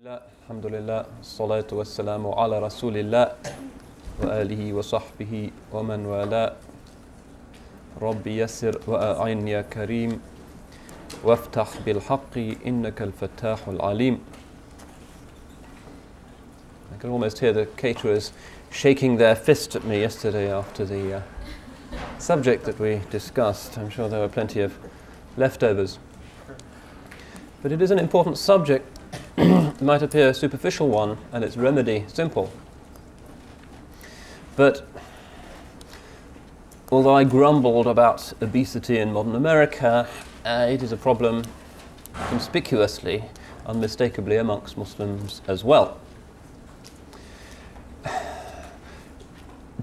لا الحمد لله الصلاة والسلام على رسول الله وآله وصحبه ومن والاه رب يسر وأعن يا كريم وافتح بالحق إنك الفتاح العليم I can almost hear the caterers shaking their fist at me yesterday after the uh, subject that we discussed. I'm sure there were plenty of leftovers. But it is an important subject. it might appear a superficial one and its remedy simple. But although I grumbled about obesity in modern America, uh, it is a problem conspicuously, unmistakably amongst Muslims as well.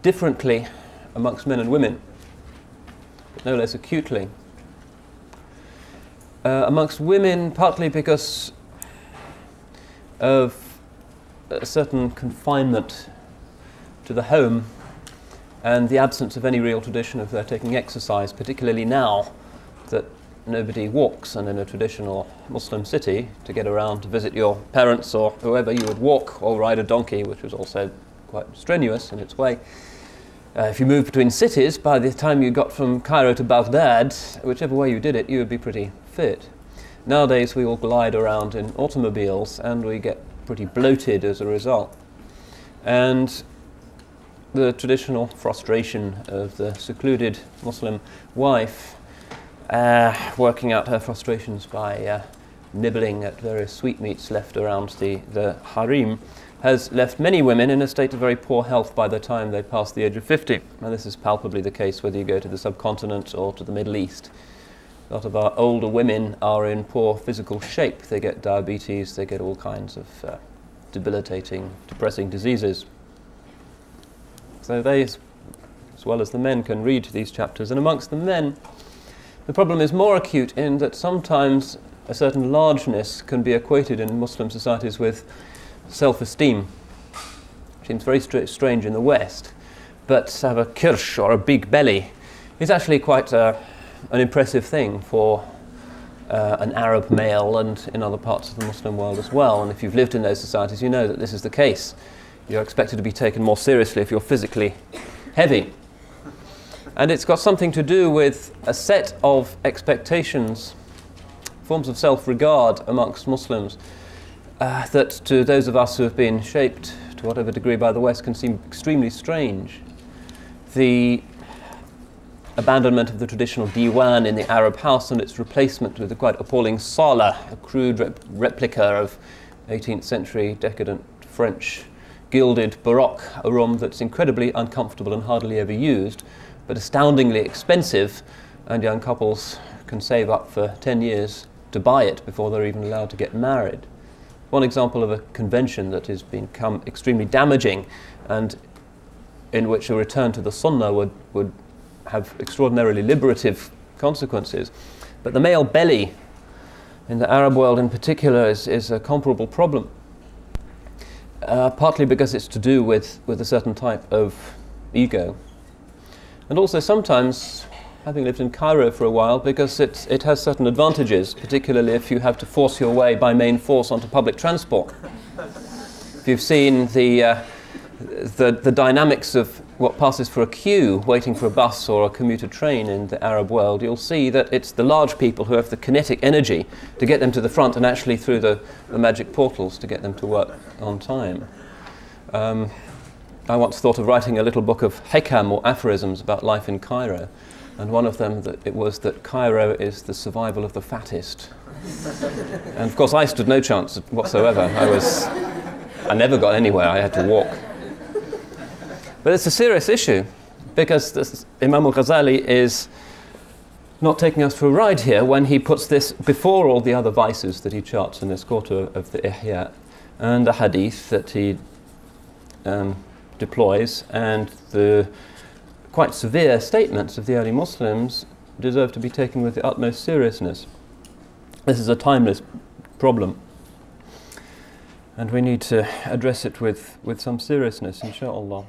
Differently amongst men and women, but no less acutely. Uh, amongst women, partly because of a certain confinement to the home and the absence of any real tradition of their taking exercise, particularly now that nobody walks, and in a traditional Muslim city, to get around to visit your parents or whoever, you would walk or ride a donkey, which was also quite strenuous in its way. Uh, if you moved between cities, by the time you got from Cairo to Baghdad, whichever way you did it, you would be pretty fit. Nowadays, we all glide around in automobiles and we get pretty bloated as a result. And the traditional frustration of the secluded Muslim wife, uh, working out her frustrations by uh, nibbling at various sweetmeats left around the, the harem, has left many women in a state of very poor health by the time they pass the age of 50. And this is palpably the case whether you go to the subcontinent or to the Middle East. A lot of our older women are in poor physical shape. They get diabetes, they get all kinds of uh, debilitating, depressing diseases. So they, as well as the men, can read these chapters. And amongst the men, the problem is more acute in that sometimes a certain largeness can be equated in Muslim societies with self esteem. Seems very str- strange in the West. But to have a kirsch or a big belly is actually quite uh, an impressive thing for uh, an Arab male and in other parts of the Muslim world as well. And if you've lived in those societies, you know that this is the case. You're expected to be taken more seriously if you're physically heavy. And it's got something to do with a set of expectations, forms of self regard amongst Muslims, uh, that to those of us who have been shaped to whatever degree by the West can seem extremely strange. The abandonment of the traditional diwan in the Arab house and its replacement with a quite appalling sala, a crude rep- replica of 18th century decadent French gilded baroque, a room that's incredibly uncomfortable and hardly ever used, but astoundingly expensive, and young couples can save up for 10 years to buy it before they're even allowed to get married. One example of a convention that has become extremely damaging and in which a return to the sunnah would, would have extraordinarily liberative consequences. But the male belly, in the Arab world in particular, is, is a comparable problem. Uh, partly because it's to do with, with a certain type of ego. And also sometimes, having lived in Cairo for a while, because it, it has certain advantages, particularly if you have to force your way by main force onto public transport. if you've seen the, uh, the, the dynamics of what passes for a queue waiting for a bus or a commuter train in the Arab world, you'll see that it's the large people who have the kinetic energy to get them to the front and actually through the, the magic portals to get them to work on time. Um, I once thought of writing a little book of hikam or aphorisms about life in Cairo, and one of them that it was that Cairo is the survival of the fattest. and of course, I stood no chance whatsoever. I was, I never got anywhere. I had to walk. But it's a serious issue because this, Imam al Ghazali is not taking us for a ride here when he puts this before all the other vices that he charts in his quarter of the Ihya and the hadith that he um, deploys and the quite severe statements of the early Muslims deserve to be taken with the utmost seriousness. This is a timeless problem and we need to address it with, with some seriousness, inshallah.